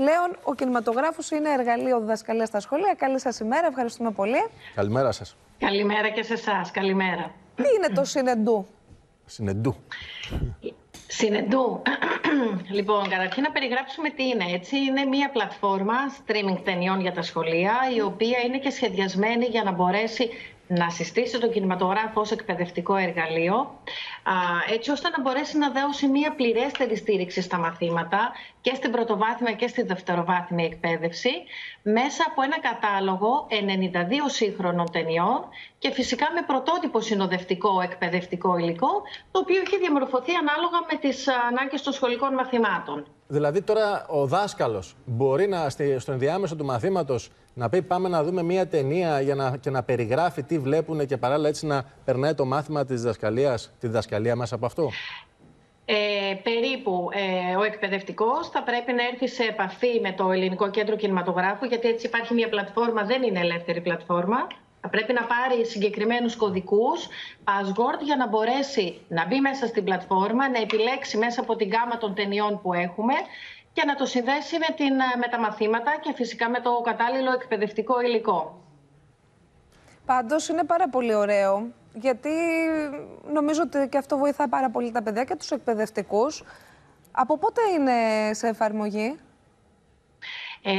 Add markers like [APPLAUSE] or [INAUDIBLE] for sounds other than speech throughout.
Πλέον ο κινηματογράφος είναι εργαλείο διδασκαλίας στα σχολεία. Καλή σας ημέρα, ευχαριστούμε πολύ. Καλημέρα σας. Καλημέρα και σε εσάς. Καλημέρα. Τι είναι το συνεντού, Συνεντού. Συνεντού. [CLEARS THROAT] λοιπόν, καταρχήν να περιγράψουμε τι είναι. Έτσι, είναι μια πλατφόρμα streaming ταινιών για τα σχολεία, η οποία είναι και σχεδιασμένη για να μπορέσει να συστήσει τον κινηματογράφο ως εκπαιδευτικό εργαλείο, α, έτσι ώστε να μπορέσει να δώσει μια πληρέστερη στήριξη στα μαθήματα και στην πρωτοβάθμια και στη δευτεροβάθμια εκπαίδευση, μέσα από ένα κατάλογο 92 σύγχρονων ταινιών και φυσικά με πρωτότυπο συνοδευτικό εκπαιδευτικό υλικό, το οποίο έχει διαμορφωθεί ανάλογα με τις ανάγκες των σχολικών μαθημάτων. Δηλαδή τώρα ο δάσκαλος μπορεί να, στη- στο ενδιάμεσο του μαθήματος να πει πάμε να δούμε μία ταινία για να, και να περιγράφει τι βλέπουν και παράλληλα έτσι να περνάει το μάθημα της διδασκαλίας, τη διδασκαλία μέσα από αυτό. Ε, περίπου ε, ο εκπαιδευτικός θα πρέπει να έρθει σε επαφή με το Ελληνικό Κέντρο Κινηματογράφου γιατί έτσι υπάρχει μια πλατφόρμα, δεν είναι ελεύθερη πλατφόρμα. Θα πρέπει να πάρει συγκεκριμένους κωδικούς, password, για να μπορέσει να μπει μέσα στην πλατφόρμα, να επιλέξει μέσα από την γάμα των ταινιών που έχουμε και να το συνδέσει με, την, ε, με τα μαθήματα και φυσικά με το κατάλληλο εκπαιδευτικό υλικό. Πάντως είναι πάρα πολύ ωραίο, γιατί νομίζω ότι και αυτό βοηθάει πάρα πολύ τα παιδιά και τους εκπαιδευτικούς. Από πότε είναι σε εφαρμογή; Ε,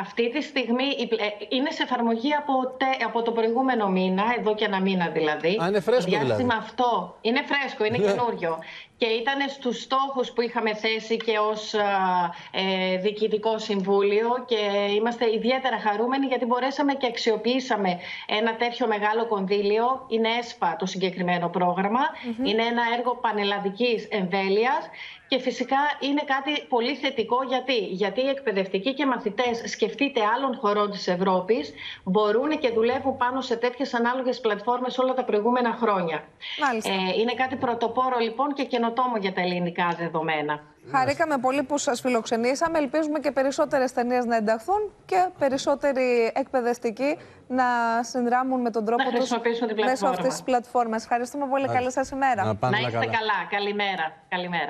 αυτή τη στιγμή η πλε- ε, είναι σε εφαρμογή από, τε- από το προηγούμενο μήνα, εδώ και ένα μήνα δηλαδή. Α, είναι φρέσκο Το διάστημα δηλαδή. αυτό είναι φρέσκο, είναι Ναι. καινούριο. Και ήταν στους στόχους που είχαμε θέσει και ως α, ε, Διοικητικό Συμβούλιο και είμαστε ιδιαίτερα χαρούμενοι γιατί μπορέσαμε και αξιοποιήσαμε ένα τέτοιο μεγάλο κονδύλιο. Είναι ΕΣΠΑ το συγκεκριμένο πρόγραμμα. Είναι ένα έργο πανελλαδικής εμβέλειας και φυσικά είναι κάτι πολύ θετικό γιατί, γιατί οι εκπαιδευτικοί και μαθητές σκεφτείτε άλλων χωρών της Ευρώπης μπορούν και δουλεύουν πάνω σε τέτοιες ανάλογες πλατφόρμες όλα τα προηγούμενα χρόνια. Μάλιστα. Ε, είναι κάτι πρωτοπόρο λοιπόν και καινοτόμο για τα ελληνικά δεδομένα. Χαρήκαμε πολύ που σας φιλοξενήσαμε. Ελπίζουμε και περισσότερες ταινίες να ενταχθούν και περισσότεροι εκπαιδευτικοί να συνδράμουν με τον τρόπο τους χρησιμοποιήσουν την μέσω πλατφόρμα. αυτής της πλατφόρμας. Ευχαριστούμε πολύ. Καλή σας ημέρα. Να πάνε Να να είστε καλά. καλά. Καλημέρα. Καλημέρα.